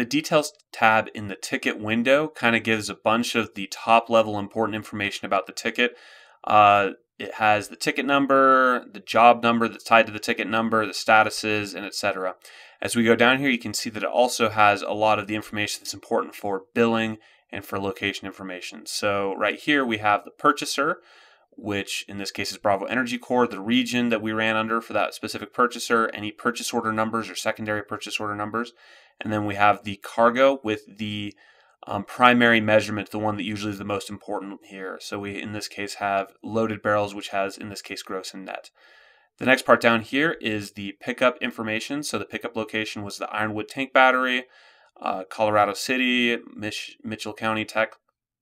the details tab in the ticket window kind of gives a bunch of the top level important information about the ticket. Uh, it has the ticket number, the job number that's tied to the ticket number, the statuses, and etc. As we go down here, you can see that it also has a lot of the information that's important for billing and for location information. So right here we have the purchaser, which in this case is Bravo Energy Corp, the region that we ran under for that specific purchaser, any purchase order numbers or secondary purchase order numbers. And then we have the cargo with the um, primary measurement, the one that usually is the most important here. So we, in this case, have loaded barrels, which has, in this case, gross and net. The next part down here is the pickup information. So the pickup location was the Ironwood Tank Battery, uh, Colorado City, Mich- Mitchell County, Tech,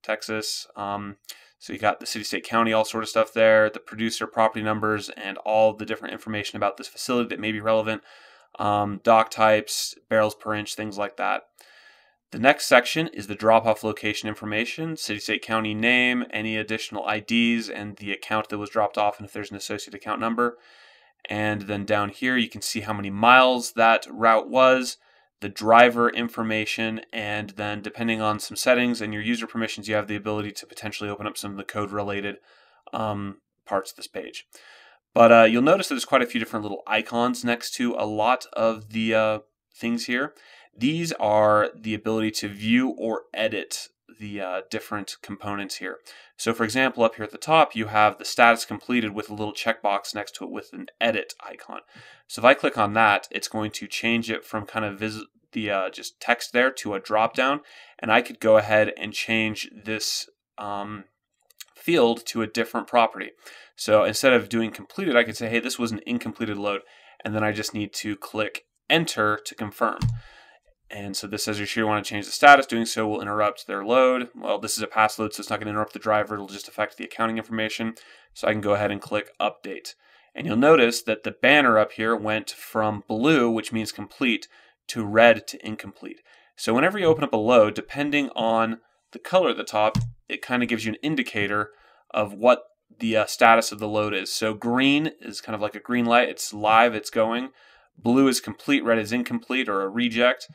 Texas. Um, so you got the city, state, county, all sort of stuff there, the producer, property numbers, and all the different information about this facility that may be relevant, um, dock types, barrels per inch, things like that. The next section is the drop-off location information, city, state, county name, any additional IDs, and the account that was dropped off, and if there's an associated account number. And then down here, you can see how many miles that route was, the driver information, and then depending on some settings and your user permissions, you have the ability to potentially open up some of the code related um, parts of this page. But uh, you'll notice that there's quite a few different little icons next to a lot of the uh, things here. These are the ability to view or edit the uh, different components here. So for example, up here at the top, you have the status completed with a little checkbox next to it with an edit icon. So if I click on that, it's going to change it from kind of vis- the uh, just text there to a drop down, and I could go ahead and change this um, field to a different property. So instead of doing completed, I could say, hey, this was an incompleted load, and then I just need to click enter to confirm. And so this says you're sure you want to change the status. Doing so will interrupt their load. Well, this is a pass load, so it's not going to interrupt the driver. It'll just affect the accounting information. So I can go ahead and click update. And you'll notice that the banner up here went from blue, which means complete, to red to incomplete. So whenever you open up a load, depending on the color at the top, it kind of gives you an indicator of what the uh, status of the load is. So green is kind of like a green light. It's live, it's going. Blue is complete, red is incomplete or a reject.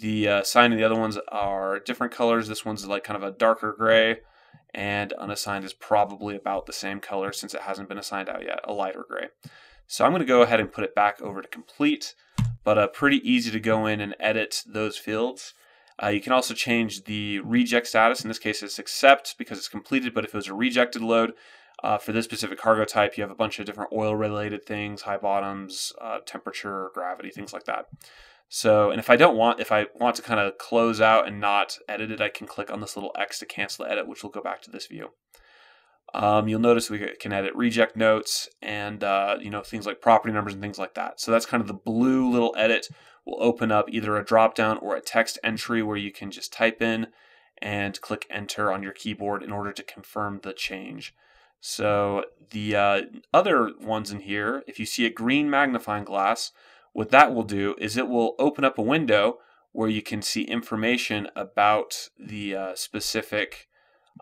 The uh, sign of the other ones are different colors. This one's like kind of a darker gray, and unassigned is probably about the same color since it hasn't been assigned out yet, a lighter gray. So I'm going to go ahead and put it back over to complete, but uh, pretty easy to go in and edit those fields. Uh, you can also change the reject status. In this case, it's accept because it's completed, but if it was a rejected load, uh, for this specific cargo type, you have a bunch of different oil related things, high bottoms, uh, temperature, gravity, things like that. So, and if I don't want, if I want to kind of close out and not edit it, I can click on this little X to cancel the edit, which will go back to this view. Um, you'll notice we can edit reject notes and uh, you know things like property numbers and things like that. So that's kind of the blue little edit will open up either a drop down or a text entry where you can just type in and click enter on your keyboard in order to confirm the change. So the uh, other ones in here, if you see a green magnifying glass, what that will do is it will open up a window where you can see information about the uh, specific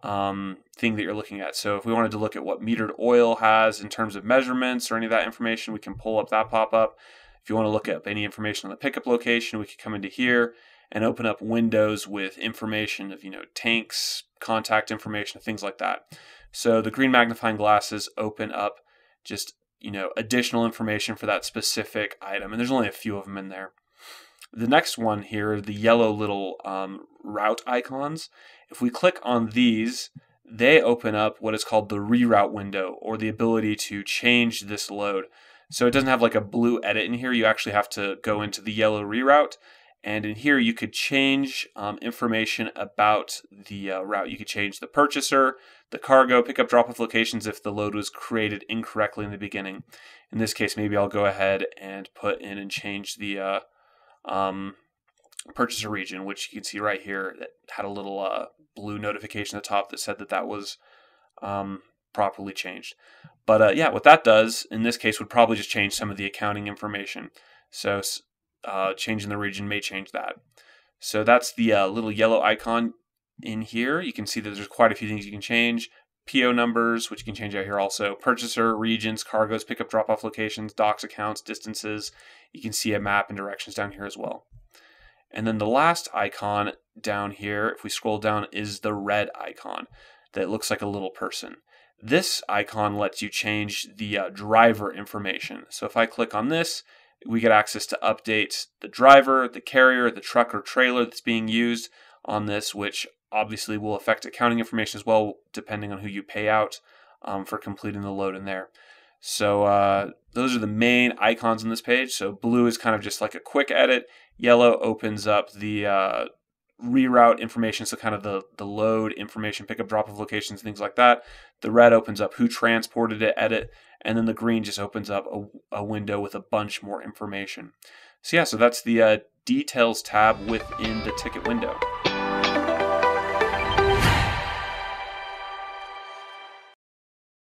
um, thing that you're looking at. So if we wanted to look at what metered oil has in terms of measurements or any of that information, we can pull up that pop up. If you want to look up any information on the pickup location, we could come into here and open up windows with information of, you know, tanks, contact information, things like that. So the green magnifying glasses open up just you know, additional information for that specific item. And there's only a few of them in there. The next one here, the yellow little um, route icons, if we click on these, they open up what is called the reroute window or the ability to change this load. So it doesn't have like a blue edit in here. You actually have to go into the yellow reroute. And in here, you could change um, information about the uh, route. You could change the purchaser, the cargo, pickup drop off locations if the load was created incorrectly in the beginning. In this case, maybe I'll go ahead and put in and change the uh, um, purchaser region, which you can see right here that had a little uh, blue notification at the top that said that that was um, properly changed. But uh, yeah, what that does in this case would probably just change some of the accounting information. So uh, changing the region may change that. So that's the uh, little yellow icon in here, you can see that there's quite a few things you can change. PO numbers, which you can change out here also. Purchaser, regions, cargoes, pickup, drop off locations, docks accounts, distances. You can see a map and directions down here as well. And then the last icon down here, if we scroll down, is the red icon that looks like a little person. This icon lets you change the uh, driver information. So if I click on this, we get access to update the driver, the carrier, the truck or trailer that's being used on this, which obviously will affect accounting information as well, depending on who you pay out um, for completing the load in there. So uh, those are the main icons on this page. So blue is kind of just like a quick edit. Yellow opens up the uh, reroute information, so kind of the, the load information, pickup, drop of locations, things like that. The red opens up who transported it, edit, and then the green just opens up a, a window with a bunch more information. So yeah, so that's the uh, details tab within the ticket window.